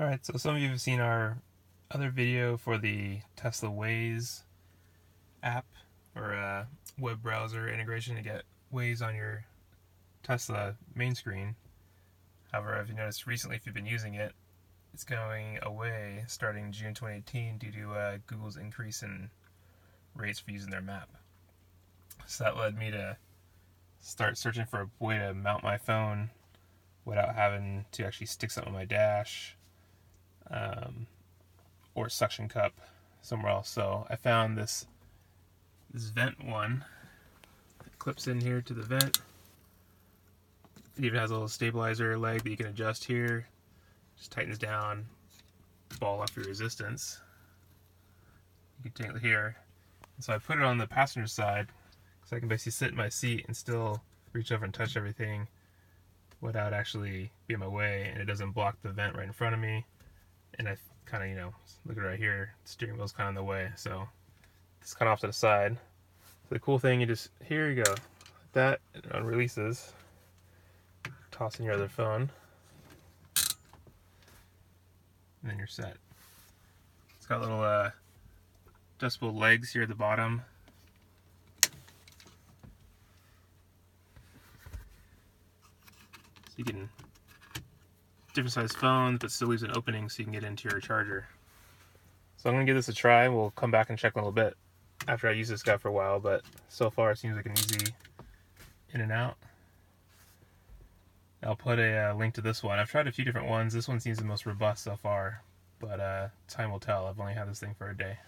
Alright, so some of you have seen our other video for the Tesla Waze app or uh, web browser integration to get Waze on your Tesla main screen. However, if you noticed recently, if you've been using it, it's going away starting June 2018 due to uh, Google's increase in rates for using their map. So that led me to start searching for a way to mount my phone without having to actually stick something on my dash um, or suction cup somewhere else. So I found this this vent one that clips in here to the vent. It even has a little stabilizer leg that you can adjust here. Just tightens down, ball off your resistance. You can take it here. And so I put it on the passenger side so I can basically sit in my seat and still reach over and touch everything without actually being in my way and it doesn't block the vent right in front of me and I kind of, you know, look at right here, steering wheel's kind of in the way, so it's kind of off to the side. So the cool thing, you just, here you go, that releases, toss in your other phone, and then you're set. It's got little uh, adjustable legs here at the bottom. So you can different size phones, but still leaves an opening so you can get into your charger. So I'm gonna give this a try. We'll come back and check a little bit after I use this guy for a while, but so far it seems like an easy in and out. I'll put a uh, link to this one. I've tried a few different ones. This one seems the most robust so far, but uh, time will tell. I've only had this thing for a day.